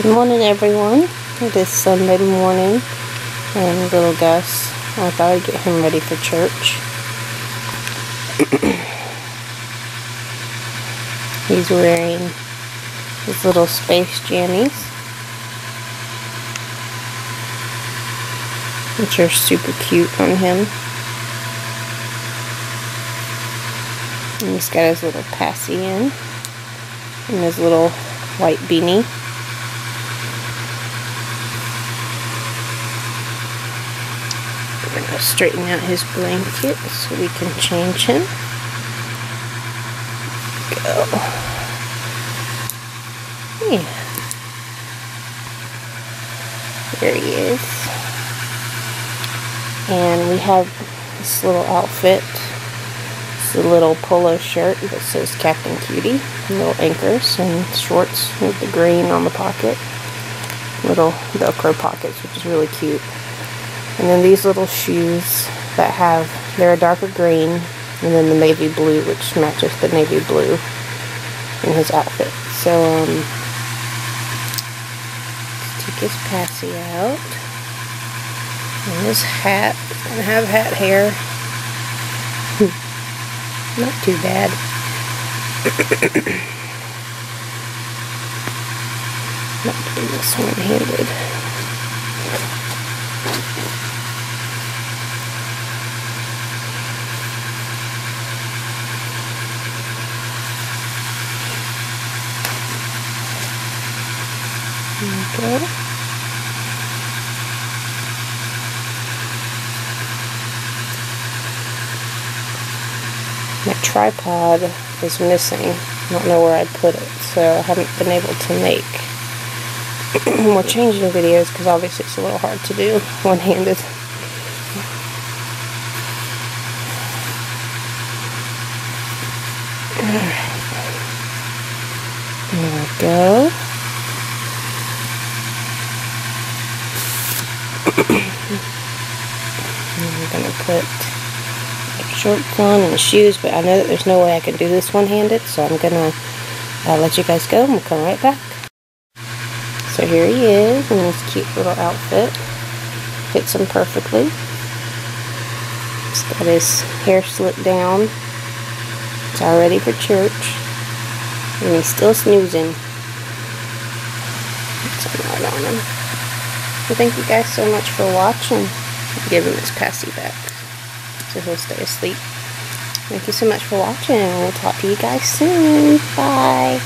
Good morning, everyone. It is Sunday morning, and little Gus, I thought I'd get him ready for church. He's wearing his little space jammies, which are super cute on him. And he's got his little passy in, and his little white beanie. We're going to straighten out his blanket so we can change him. Go. Yeah. There he is. And we have this little outfit. It's a little polo shirt that says Captain Cutie. Little anchors and shorts with the green on the pocket. Little Velcro pockets, which is really cute. And then these little shoes that have, they're a darker green, and then the navy blue, which matches the navy blue in his outfit. So, um, let's take his passy out. And his hat, I have hat hair. Not too bad. Not doing this one-handed. My tripod is missing. I don't know where I put it, so I haven't been able to make more changing videos because obviously it's a little hard to do one-handed. There we go. I'm going to put shorts on and shoes, but I know that there's no way I can do this one-handed, so I'm going to uh, let you guys go and we'll come right back. So here he is in this cute little outfit. Fits him perfectly. He's got his hair slicked down. It's all ready for church. And he's still snoozing. Put some on him. So thank you guys so much for watching. Give him his passy back so he'll stay asleep. Thank you so much for watching. And we'll talk to you guys soon. Bye.